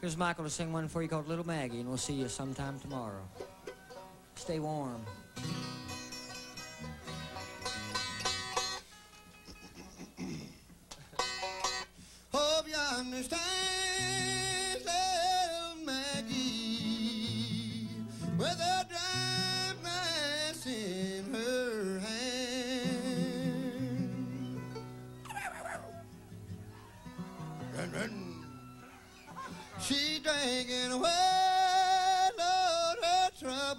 Here's Michael to sing one for you called Little Maggie, and we'll see you sometime tomorrow. Stay warm. Hope you understand, little Maggie, with She drinking away Lord her trouble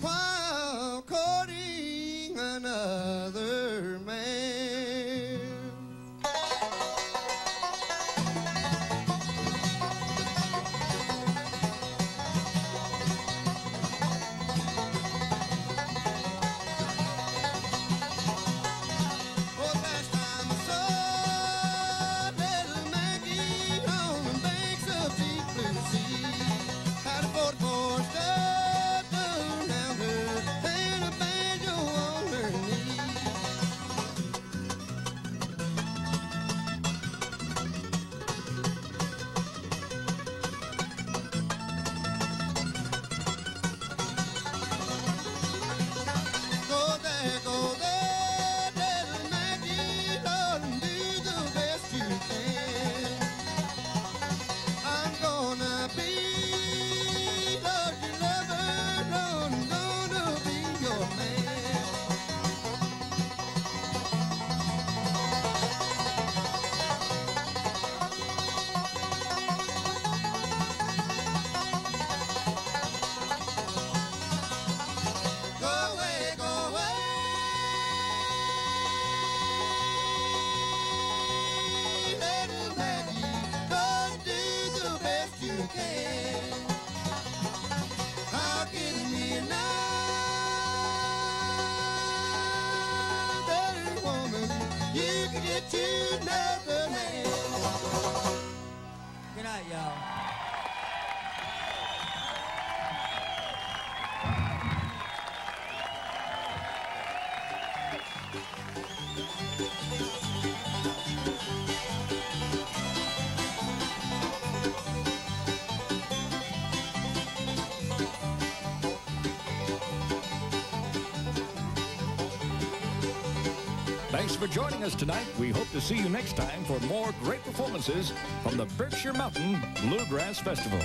while courting another best Thanks for joining us tonight. We hope to see you next time for more great performances from the Berkshire Mountain Bluegrass Festival.